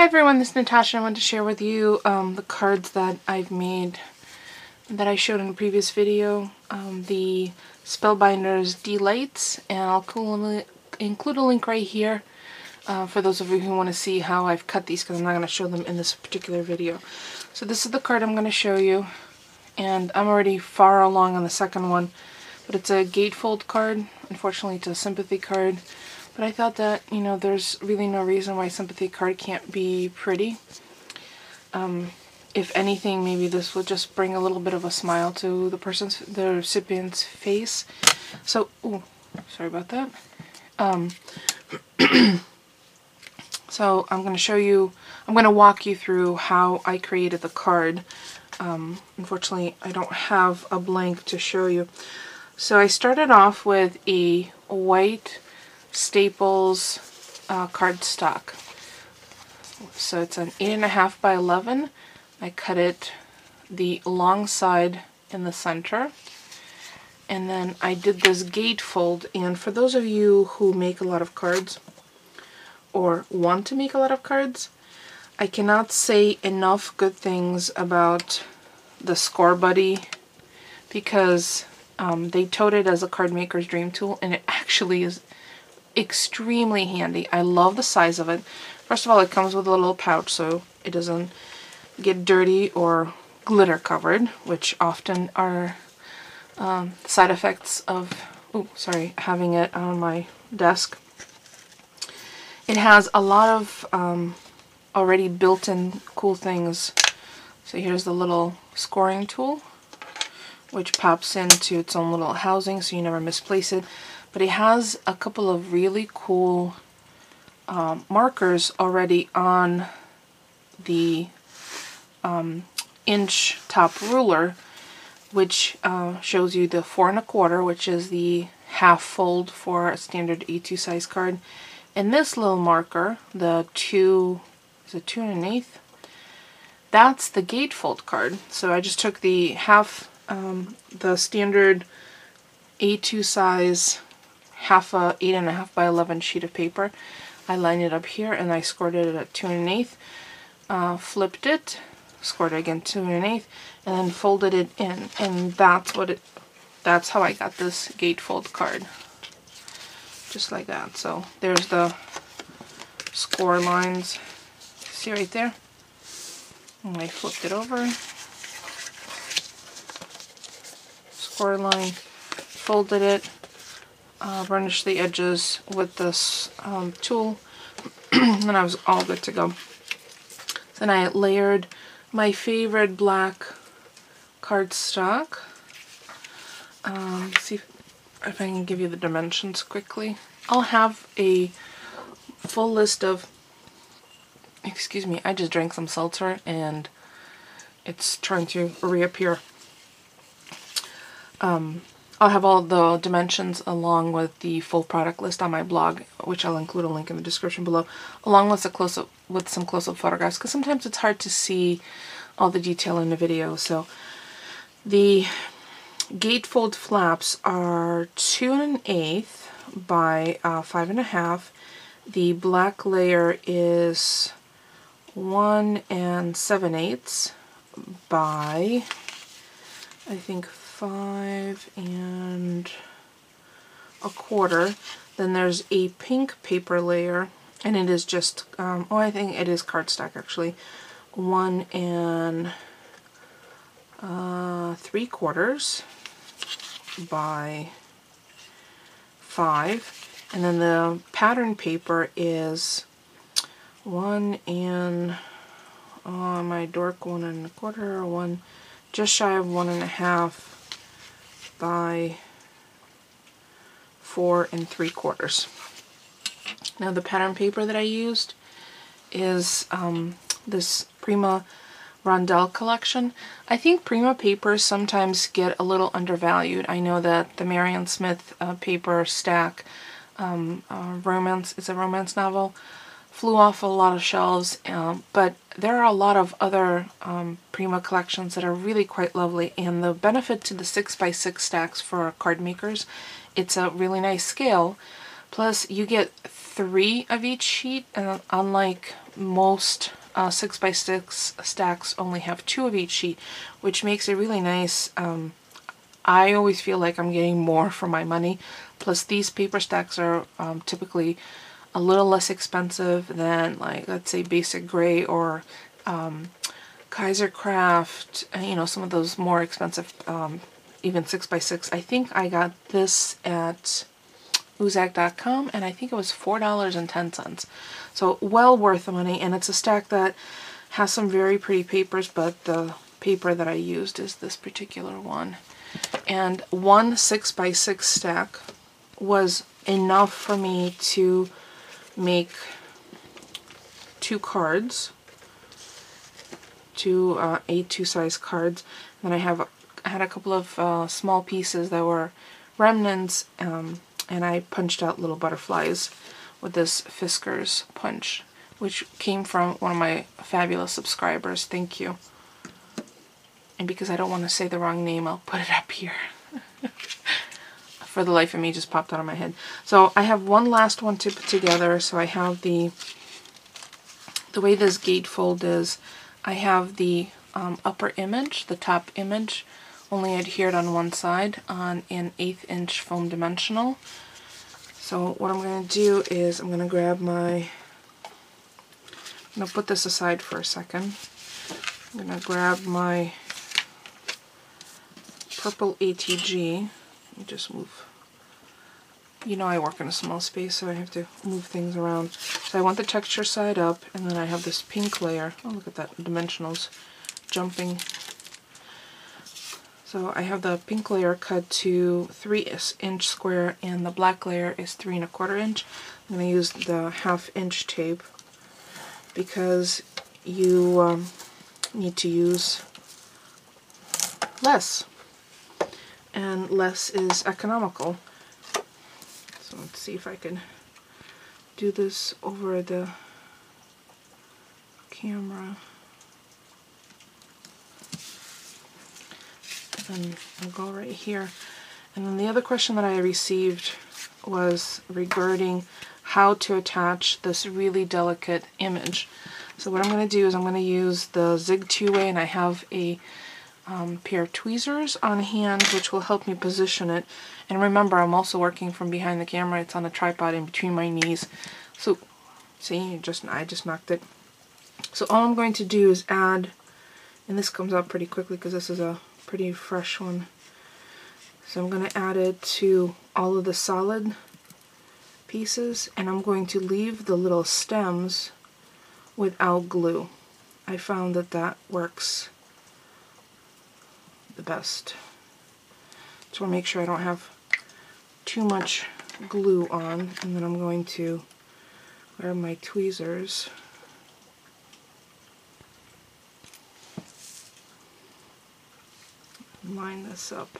Hi everyone, this is Natasha. I want to share with you um, the cards that I've made that I showed in a previous video. Um, the Spellbinders D-Lites, and I'll include a link right here uh, for those of you who want to see how I've cut these because I'm not going to show them in this particular video. So this is the card I'm going to show you, and I'm already far along on the second one, but it's a gatefold card. Unfortunately, it's a sympathy card. But I thought that, you know, there's really no reason why sympathy card can't be pretty. Um, if anything, maybe this will just bring a little bit of a smile to the person's, the recipient's face. So, ooh, sorry about that. Um, so I'm going to show you, I'm going to walk you through how I created the card. Um, unfortunately, I don't have a blank to show you. So I started off with a white Staples uh, cardstock. So it's an 8.5 by 11. I cut it the long side in the center. And then I did this gatefold. And for those of you who make a lot of cards, or want to make a lot of cards, I cannot say enough good things about the Score Buddy because um, they toted it as a card maker's dream tool and it actually is extremely handy. I love the size of it. First of all, it comes with a little pouch so it doesn't get dirty or glitter covered, which often are um, side effects of, oh, sorry, having it on my desk. It has a lot of um, already built-in cool things. So here's the little scoring tool, which pops into its own little housing so you never misplace it but it has a couple of really cool um, markers already on the um, inch top ruler which uh, shows you the four and a quarter which is the half fold for a standard A2 size card. And this little marker the two is it two and an eighth? That's the gatefold card. So I just took the half um, the standard A2 size half a eight and a half by 11 sheet of paper. I lined it up here and I scored it at two and an eighth, uh, flipped it, scored it again two and an eighth, and then folded it in. And that's what it, that's how I got this gatefold card. Just like that. So there's the score lines. See right there? And I flipped it over. Score line, folded it, uh, burnish the edges with this um, tool and I was all good to go. Then I layered my favorite black cardstock. Um, see if, if I can give you the dimensions quickly. I'll have a full list of, excuse me, I just drank some seltzer and it's trying to reappear. Um, I'll have all the dimensions along with the full product list on my blog, which I'll include a link in the description below, along with a close-up with some close-up photographs, because sometimes it's hard to see all the detail in the video. So the gatefold flaps are two and an eighth by uh, five and a half. The black layer is one and seven eighths by I think five and a quarter. Then there's a pink paper layer, and it is just, um, oh, I think it is cardstock actually. One and uh, three quarters by five. And then the pattern paper is one and, oh, my dork, one and a quarter, or one, just shy of one and a half by four and three quarters. Now the pattern paper that I used is um, this Prima Rondelle collection. I think Prima papers sometimes get a little undervalued. I know that the Marion Smith uh, paper stack um, uh, romance, it's a romance novel, flew off a lot of shelves, um, but there are a lot of other um, Prima collections that are really quite lovely, and the benefit to the 6x6 stacks for card makers, it's a really nice scale, plus you get three of each sheet, and unlike most uh, 6x6 stacks only have two of each sheet, which makes it really nice. Um, I always feel like I'm getting more for my money. Plus these paper stacks are um, typically a little less expensive than like let's say BasicGrey or um, Kaisercraft, uh, you know, some of those more expensive, um, even 6x6. I think I got this at Uzak.com and I think it was $4.10. So well worth the money and it's a stack that has some very pretty papers but the paper that I used is this particular one. And one 6x6 stack was enough for me to make two cards, two uh, A2 size cards. Then I have had a couple of uh, small pieces that were remnants um, and I punched out little butterflies with this Fiskars punch which came from one of my fabulous subscribers. Thank you. And because I don't want to say the wrong name, I'll put it up here. For the life of me, just popped out of my head. So I have one last one to put together. So I have the, the way this gatefold is, I have the um, upper image, the top image, only adhered on one side on an eighth inch foam dimensional. So what I'm going to do is I'm going to grab my, I'm going to put this aside for a second. I'm going to grab my purple ATG. Me just move. You know I work in a small space, so I have to move things around. So I want the texture side up, and then I have this pink layer. Oh, look at that, dimensionals jumping. So I have the pink layer cut to 3 inch square, and the black layer is 3 and a quarter inch. I'm going to use the half inch tape because you um, need to use less and less is economical. So let's see if I can do this over the camera. And I'll go right here. And then the other question that I received was regarding how to attach this really delicate image. So what I'm going to do is I'm going to use the Zig two-way and I have a um, pair of tweezers on hand which will help me position it. And remember I'm also working from behind the camera. It's on a tripod in between my knees. So see, just I just knocked it. So all I'm going to do is add, and this comes out pretty quickly because this is a pretty fresh one. So I'm going to add it to all of the solid pieces and I'm going to leave the little stems without glue. I found that that works the best. Just want to make sure I don't have too much glue on and then I'm going to grab my tweezers line this up.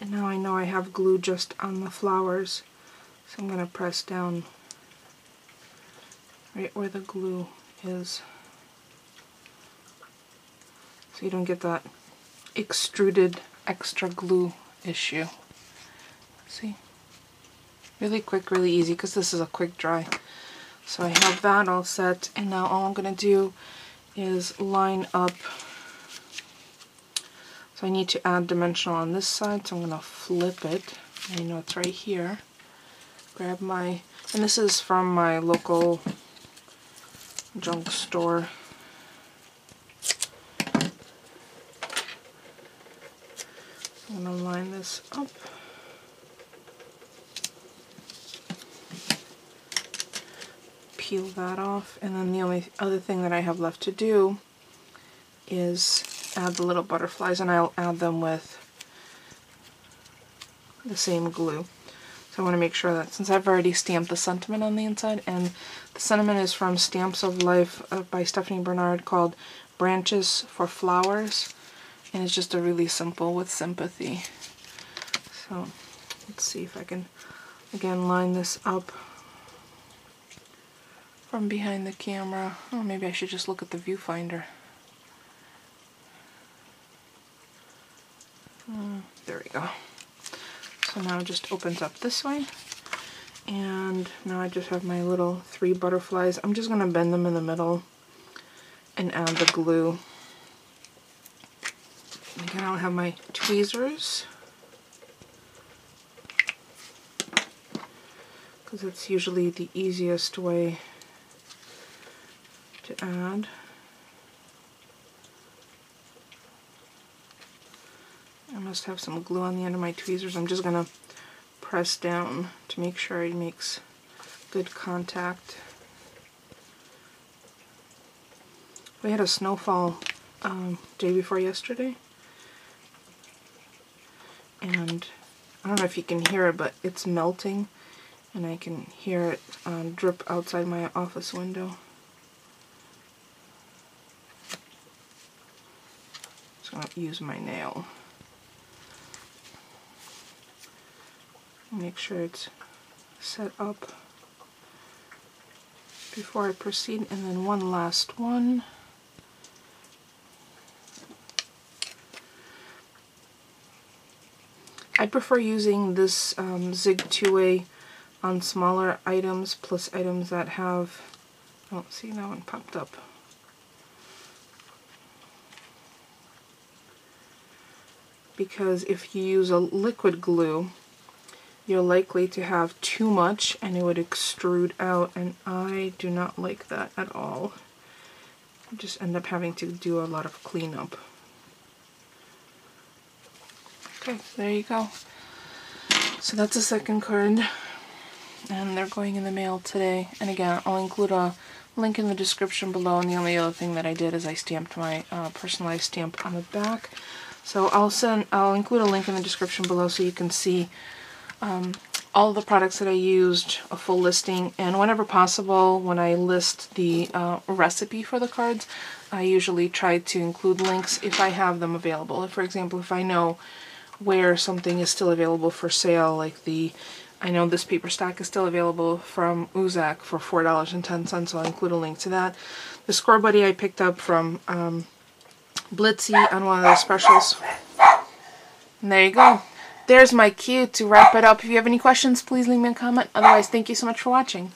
And now I know I have glue just on the flowers, so I'm going to press down right where the glue is so you don't get that extruded extra glue issue. See? Really quick, really easy because this is a quick dry. So I have that all set and now all I'm going to do is line up so I need to add dimensional on this side so I'm going to flip it. I know it's right here. Grab my, and this is from my local junk store. I'm going to line this up. Peel that off and then the only other thing that I have left to do is add the little butterflies and I'll add them with the same glue. So I want to make sure that since I've already stamped the sentiment on the inside, and the sentiment is from Stamps of Life uh, by Stephanie Bernard called Branches for Flowers, and it's just a really simple with sympathy. So let's see if I can again line this up from behind the camera. Oh, maybe I should just look at the viewfinder. Uh, there we go. So now it just opens up this way. And now I just have my little three butterflies. I'm just going to bend them in the middle and add the glue. Again, I'll have my tweezers. Because it's usually the easiest way to add. Must have some glue on the end of my tweezers. I'm just going to press down to make sure it makes good contact. We had a snowfall um, day before yesterday. And I don't know if you can hear it, but it's melting. And I can hear it um, drip outside my office window. So I'll use my nail. Make sure it's set up before I proceed. And then one last one. I prefer using this um, Zig 2-Way on smaller items plus items that have, oh see that one popped up. Because if you use a liquid glue, you're likely to have too much and it would extrude out and I do not like that at all. I just end up having to do a lot of cleanup. Okay, there you go. So that's a second card and they're going in the mail today. And again, I'll include a link in the description below and the only other thing that I did is I stamped my uh, personalized stamp on the back. So I'll send, I'll include a link in the description below so you can see um, all the products that I used, a full listing, and whenever possible, when I list the uh, recipe for the cards, I usually try to include links if I have them available. For example, if I know where something is still available for sale, like the, I know this paper stack is still available from Uzak for $4.10, so I'll include a link to that. The score buddy I picked up from um, Blitsy on one of those specials. And there you go there's my cue to wrap it up. If you have any questions, please leave me a comment. Otherwise, thank you so much for watching.